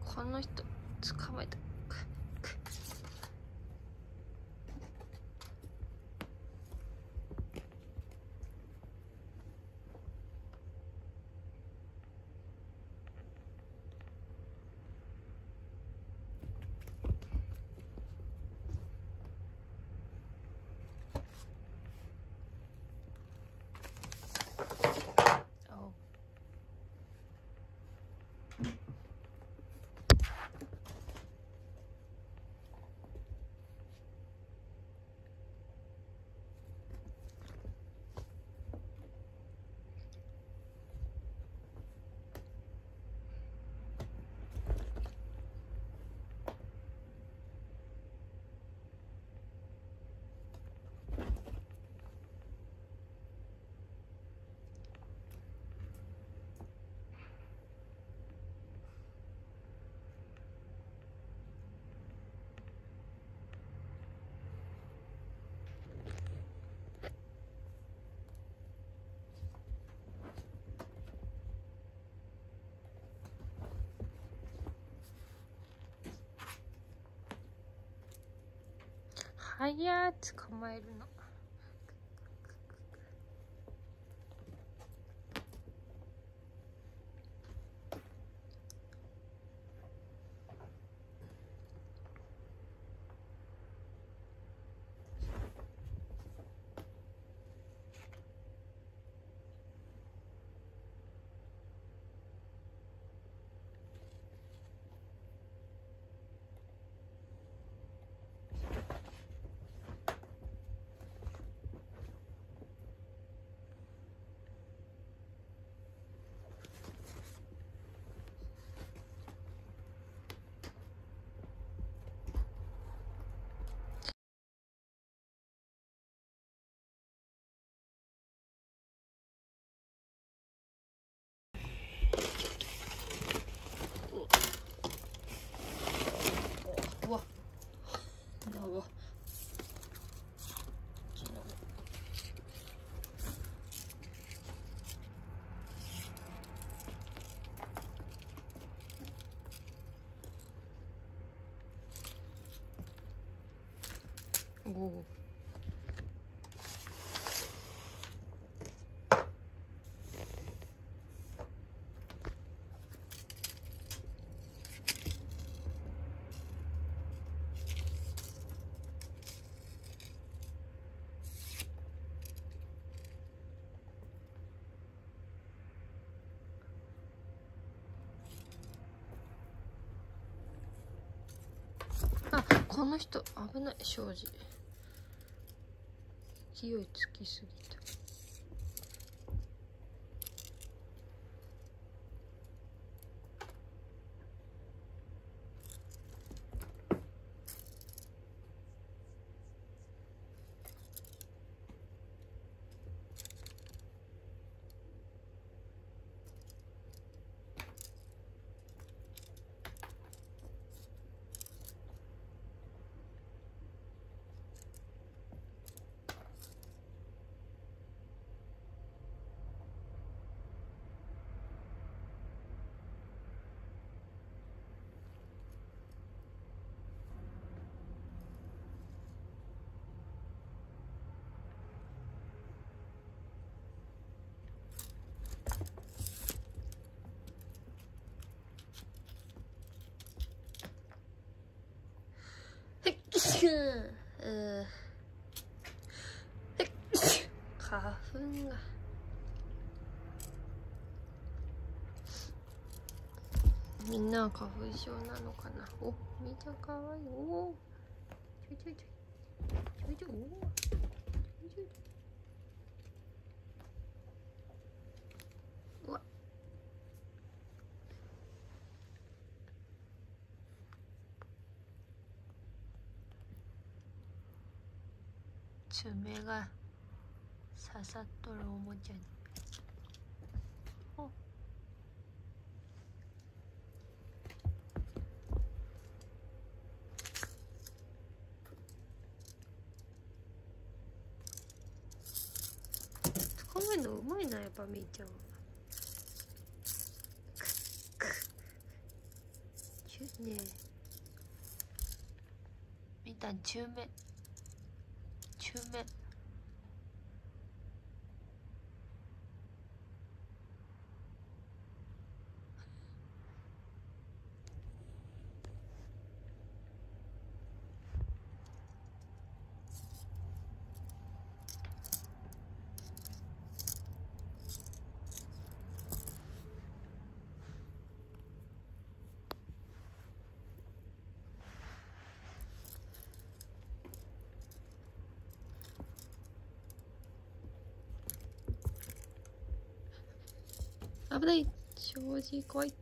この人捕まえた。はや捕まえるのうわうわおおこの人危ない庄司。勢いつきすぎた。うん花粉が。みんな花粉症なのかな？おめちゃかわいい。おちょいちょいちょい。ちょいちょい。おちょいちょいうわ爪が刺さっとるおもちゃに。お。捕まえるのうまいなやっぱみーちゃん。ねえ。みたん中目中目危ない。障子怖い。